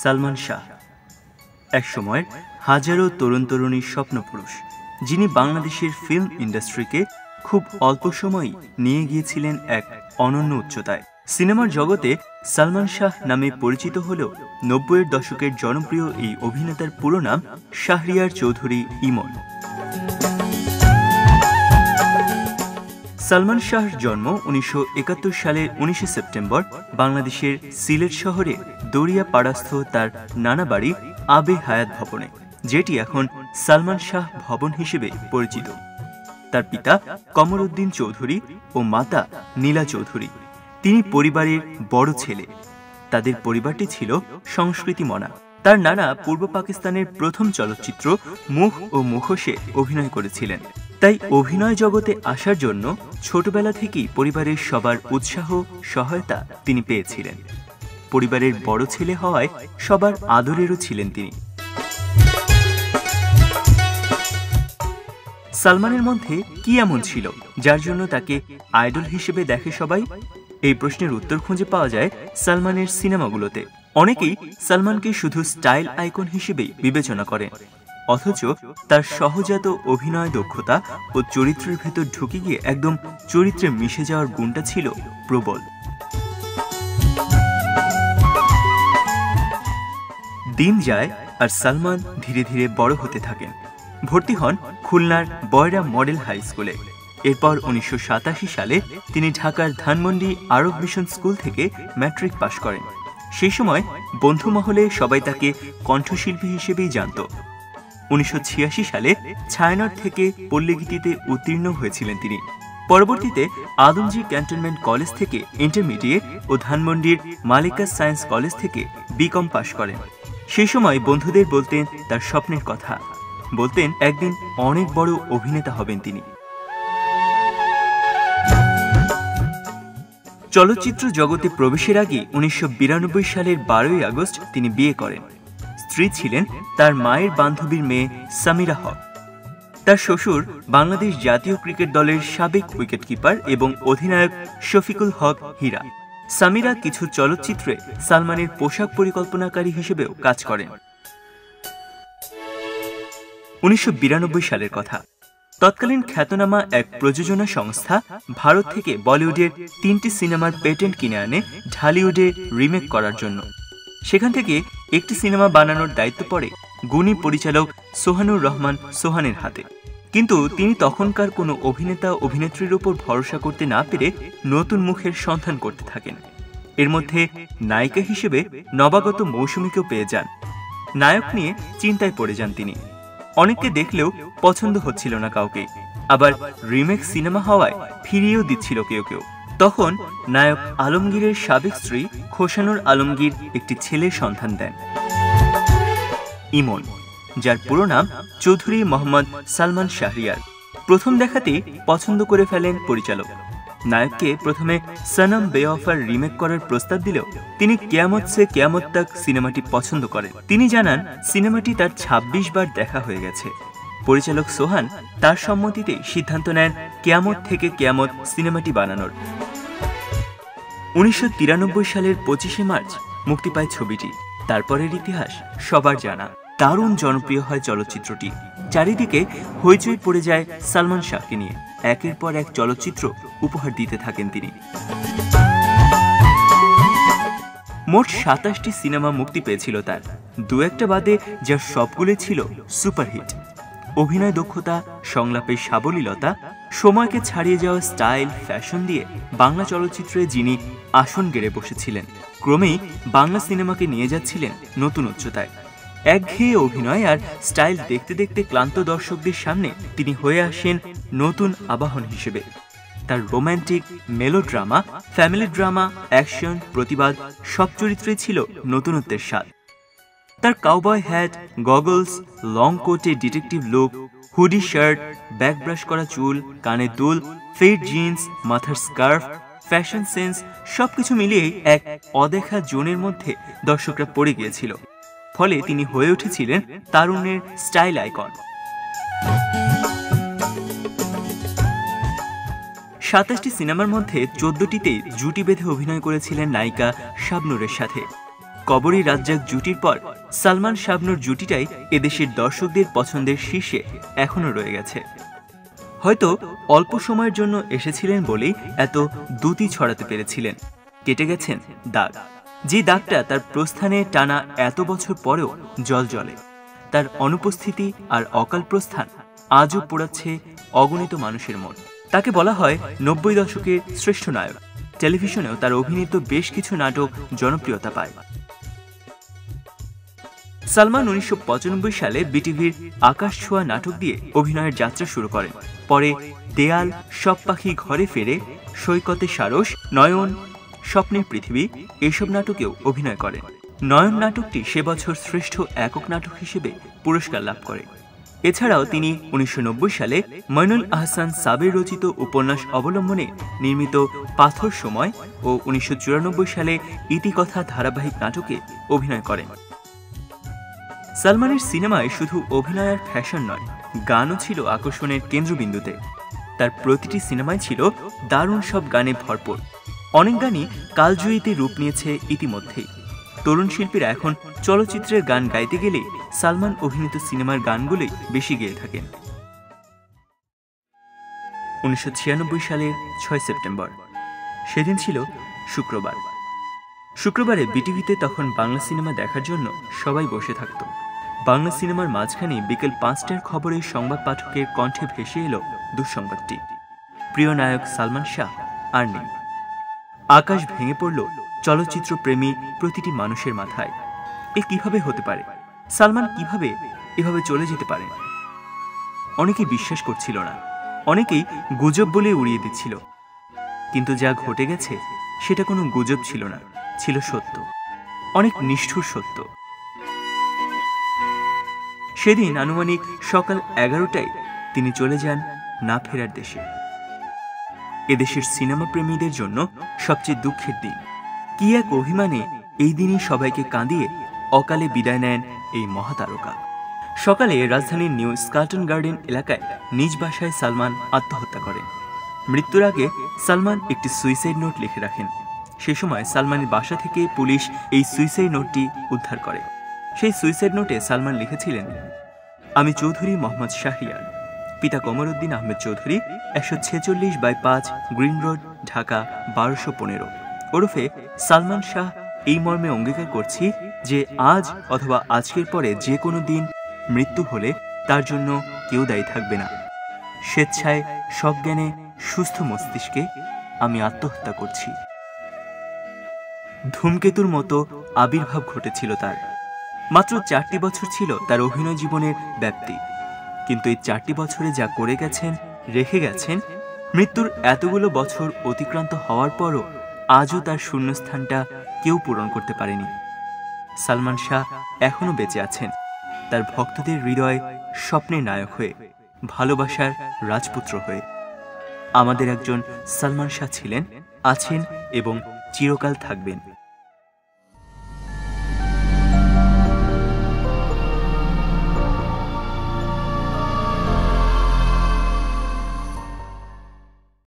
সালমান শাহ। একসময়ের হাজারো তরুণ তরুণীর স্বপ্নপুরুষ, যিনি বাংলাদেশের ফিল্ম ইন্ডাস্ট্রিকে খুব অল্প সময়ই নিয়ে গিয়েছিলেন এক অনন্য উচ্চতায়। সিনেমার জগতে সালমান শাহ নামে পরিচিত হলেও নব্বইয়ের দশকের জনপ্রিয় এই অভিনেতার পুরো নাম শাহরিয়ার চৌধুরী ইমন। সালমান শাহর জন্ম উনিশশো একাত্তর সালের উনিশে সেপ্টেম্বর বাংলাদেশের সিলেট শহরে দরিয়াপাড়াস্থ তার নানা বাড়ি আবে হায়াত ভবনে, যেটি এখন সালমান শাহ ভবন হিসেবে পরিচিত। তার পিতা কমর উদ্দিন চৌধুরী ও মাতা নীলা চৌধুরী। তিনি পরিবারের বড় ছেলে। তাদের পরিবারটি ছিল সংস্কৃতি মনা। তার নানা পূর্ব পাকিস্তানের প্রথম চলচ্চিত্র মুখ ও মুখোশে অভিনয় করেছিলেন। তাই অভিনয় জগতে আসার জন্য ছোটবেলা থেকেই পরিবারের সবার উৎসাহ, সহায়তা তিনি পেয়েছিলেন। পরিবারের বড় ছেলে হওয়ায় সবার আদরেরও ছিলেন তিনি। সালমানের মধ্যে কি এমন ছিল, যার জন্য তাকে আইডল হিসেবে দেখে সবাই? এই প্রশ্নের উত্তর খুঁজে পাওয়া যায় সালমানের সিনেমাগুলোতে। অনেকেই সালমানকে শুধু স্টাইল আইকন হিসেবেই বিবেচনা করেন। অথচ তার সহজাত অভিনয় দক্ষতা ও চরিত্রের ভেতর ঢুকে গিয়ে একদম চরিত্রে মিশে যাওয়ার গুণটা ছিল প্রবল। দিন যায় আর সালমান ধীরে ধীরে বড় হতে থাকেন। ভর্তি হন খুলনার বয়রা মডেল হাই স্কুলে। এরপর উনিশশো সাতাশি সালে তিনি ঢাকার ধানমন্ডি আরব মিশন স্কুল থেকে ম্যাট্রিক পাশ করেন। সেই সময় বন্ধু মহলে সবাই তাকে কণ্ঠশিল্পী হিসেবেই জানত। উনিশশো ছিয়াশি সালে ছায়ানট থেকে পল্লীগীতিতে উত্তীর্ণ হয়েছিলেন তিনি। পরবর্তীতে আদমজি ক্যান্টনমেন্ট কলেজ থেকে ইন্টারমিডিয়েট ও ধানমন্ডির মালিকা সায়েন্স কলেজ থেকে বিকম পাশ করেন। সেই সময় বন্ধুদের বলতেন তার স্বপ্নের কথা। বলতেন একদিন অনেক বড় অভিনেতা হবেন তিনি। চলচ্চিত্র জগতে প্রবেশের আগে উনিশশো বিরানব্বই সালের বারোই আগস্ট তিনি বিয়ে করেন। স্ত্রী ছিলেন তার মায়ের বান্ধবীর মেয়ে সামিরা হক। তার শ্বশুর বাংলাদেশ জাতীয় ক্রিকেট দলের সাবেক উইকেটকিপার এবং অধিনায়ক শফিকুল হক হীরা। সামিরা কিছু চলচ্চিত্রে সালমানের পোশাক পরিকল্পনাকারী হিসেবেও কাজ করেন। উনিশশো বিরানব্বই সালের কথা। তৎকালীন খ্যাতনামা এক প্রযোজনা সংস্থা ভারত থেকে বলিউডের তিনটি সিনেমার পেটেন্ট কিনে আনে ঢালিউডে রিমেক করার জন্য। সেখান থেকে একটি সিনেমা বানানোর দায়িত্ব পড়ে গুণী পরিচালক সোহানুর রহমান সোহানের হাতে। কিন্তু তিনি তখনকার কোনো অভিনেতা, অভিনেত্রীর উপর ভরসা করতে না পেরে নতুন মুখের সন্ধান করতে থাকেন। এর মধ্যে নায়িকা হিসেবে নবাগত মৌসুমীকেও পেয়ে যান। নায়ক নিয়ে চিন্তায় পড়ে যান তিনি। অনেককে দেখলেও পছন্দ হচ্ছিল না কাউকে। আবার রিমেক সিনেমা হওয়ায় ফিরিয়েও দিচ্ছিল কেউ কেউ। তখন নায়ক আলমগীরের সাবেক স্ত্রী খোসানুর আলমগীর একটি ছেলের সন্ধান দেন। ইমন, যার পুরো নাম চৌধুরী মোহাম্মদ সালমান শাহরিয়ার। প্রথম দেখাতেই পছন্দ করে ফেলেন পরিচালক। নায়ককে প্রথমে সনম বে অফার রিমেক করার প্রস্তাব দিলেও তিনি কেয়ামত সে কেয়ামত তাক সিনেমাটি পছন্দ করেন। তিনি জানান, সিনেমাটি তার ২৬ বার দেখা হয়ে গেছে। পরিচালক সোহান তার সম্মতিতে সিদ্ধান্ত নেন কেয়ামত থেকে কেয়ামত সিনেমাটি বানানোর। উনিশশো তিরানব্বই সালের পঁচিশে মার্চ মুক্তি পায় ছবিটি। তারপরের ইতিহাস সবার জানা। দারুণ জনপ্রিয় হয় চলচ্চিত্রটি। চারিদিকে হইচই পড়ে যায় সালমান শাহকে নিয়ে। একের পর এক চলচ্চিত্র উপহার দিতে থাকেন তিনি। মোট সাতাশটি সিনেমা মুক্তি পেয়েছিল তার। দু একটা বাদে যার সবগুলো ছিল সুপারহিট। অভিনয় দক্ষতা, সংলাপের সাবলীলতা, সময়কে ছাড়িয়ে যাওয়া স্টাইল, ফ্যাশন দিয়ে বাংলা চলচ্চিত্রে যিনি আসন গেড়ে বসেছিলেন। ক্রমেই বাংলা সিনেমাকে নিয়ে যাচ্ছিলেন নতুন উচ্চতায়। একঘেয়ে অভিনয় আর স্টাইল দেখতে দেখতে ক্লান্ত দর্শকদের সামনে তিনি হয়ে আসেন নতুন আবাহন হিসেবে। তার romantic melodrama, family drama, action, প্রতিবাদ সব চরিত্রে ছিল নতুনত্বের স্বাদ। তার কাউবয় হ্যাট গগলস লং কোটে detective look hoodie shirt back brush করা চুল কানে দুল ফেড জিন্স মাথার স্কার্ফ ফ্যাশন সেন্স সবকিছু মিলিয়েই এক অদেখা জোনের মধ্যে দর্শকরা পড়ে গিয়েছিল। ফলে তিনি হয়ে উঠেছিলেন তারুণ্যের স্টাইল আইকন। সাতাশটি সিনেমার মধ্যে চোদ্দটিতে জুটি বেঁধে অভিনয় করেছিলেন নায়িকা শাবনুরের সাথে। কবরী রাজ্জাক জুটির পর সালমান শাবনুর জুটিটাই এদেশের দর্শকদের পছন্দের শীর্ষে এখনও রয়ে গেছে। হয়তো অল্প সময়ের জন্য এসেছিলেন বলেই এত দ্যুতি ছড়াতে পেরেছিলেন। কেটে গেছেন দাগ। যে দাগটা তার প্রস্থানে টানা এত বছর পরেও জল জলে। তার অনুপস্থিতি আর অকাল প্রস্থান আজও পোড়াচ্ছে অগণিত মানুষের মন। তাকে বলা হয় নব্বই দশকের শ্রেষ্ঠ নায়ক। টেলিভিশনেও তার অভিনীত বেশ কিছু নাটক জনপ্রিয়তা পায়। সালমান উনিশশো পঁচানব্বই সালে বিটিভির আকাশ ছোঁয়া নাটক দিয়ে অভিনয়ের যাত্রা শুরু করেন। পরে দেয়াল, সব পাখি ঘরে ফেরে সৈকতে সারস, নয়ন, স্বপ্নের পৃথিবী এসব নাটকেও অভিনয় করেন নয়ন নাটকটি সে বছর শ্রেষ্ঠ একক নাটক হিসেবে পুরস্কার লাভ করে। এছাড়াও তিনি উনিশশো নব্বই সালে মইনুল আহসান সাবের রচিত উপন্যাস অবলম্বনে নির্মিত পাথর সময় ও উনিশশো চুরানব্বই সালে ইতিকথা ধারাবাহিক নাটকে অভিনয় করেন। সালমানের সিনেমায় শুধু অভিনয় আর ফ্যাশন নয়, গানও ছিল আকর্ষণের কেন্দ্রবিন্দুতে। তার প্রতিটি সিনেমায় ছিল দারুণ সব গানে ভরপুর। অনেক গানই কালজয়ীতে রূপ নিয়েছে ইতিমধ্যেই। তরুণ শিল্পীরা এখন চলচ্চিত্রের গান গাইতে গেলে সালমান অভিনীত সিনেমার গানগুলোই বেশি গেয়ে থাকেন। উনিশশো ছিয়ানব্বই সালের ছয় সেপ্টেম্বর, সেদিন ছিল শুক্রবার। শুক্রবারে বিটিভিতে তখন বাংলা সিনেমা দেখার জন্য সবাই বসে থাকত। বাংলা সিনেমার মাঝখানে বিকেল পাঁচটার খবরে সংবাদ পাঠকের কণ্ঠে ভেসে এলো দুঃসংবাদটি। প্রিয় নায়ক সালমান শাহ, আর নেই। আকাশ ভেঙে পড়ল চলচ্চিত্র প্রেমী প্রতিটি মানুষের মাথায়। এ কীভাবে হতে পারে? সালমান কীভাবে এভাবে চলে যেতে পারে? অনেকেই বিশ্বাস করছিল না। অনেকেই গুজব বলে উড়িয়ে দিচ্ছিল। কিন্তু যা ঘটে গেছে, সেটা কোনো গুজব ছিল না, ছিল সত্য। অনেক নিষ্ঠুর সত্য। সেদিন আনুমানিক সকাল এগারোটায় তিনি চলে যান না ফেরার দেশে। এদেশের সিনেমা প্রেমীদের জন্য সবচেয়ে দুঃখের দিন। কি এক অভিমানে এই দিনই সবাইকে কাঁদিয়ে অকালে বিদায় নেন এই মহাতারকা। সকালে রাজধানীর নিউ স্কাটন গার্ডেন এলাকায় নিজ বাসায় সালমান আত্মহত্যা করেন। মৃত্যুর আগে সালমান একটি সুইসাইড নোট লিখে রাখেন। সে সময় সালমানের বাসা থেকে পুলিশ এই সুইসাইড নোটটি উদ্ধার করে। সেই সুইসাইড নোটে সালমান লিখেছিলেন, আমি চৌধুরী মোহাম্মদ শাহরিয়ার পিতা কমরউদ্দিন আহমেদ চৌধুরী, একশো ছেচল্লিশ বাই পাঁচ গ্রিন রোড, ঢাকা বারোশো পনেরো। ওরফে সালমান শাহ এই মর্মে অঙ্গীকার করছি যে আজ অথবা আজকের পরে যে কোনো দিন মৃত্যু হলে তার জন্য কেউ দায়ী থাকবে না। স্বেচ্ছায়, সজ্ঞানে, সুস্থ মস্তিষ্কে আমি আত্মহত্যা করছি। ধূমকেতুর মতো আবির্ভাব ঘটেছিল তার। মাত্র চারটি বছর ছিল তার অভিনয় জীবনের ব্যাপ্তি। কিন্তু এই চারটি বছরে যা করে গেছেন, রেখে গেছেন, মৃত্যুর এতগুলো বছর অতিক্রান্ত হওয়ার পরও আজও তার শূন্যস্থানটা কেউ পূরণ করতে পারেনি। সালমান শাহ এখনও বেঁচে আছেন। তার ভক্তদের হৃদয় স্বপ্নের নায়ক হয়ে, ভালোবাসার রাজপুত্র হয়ে। আমাদের একজন সালমান শাহ ছিলেন, আছেন এবং চিরকাল থাকবেন।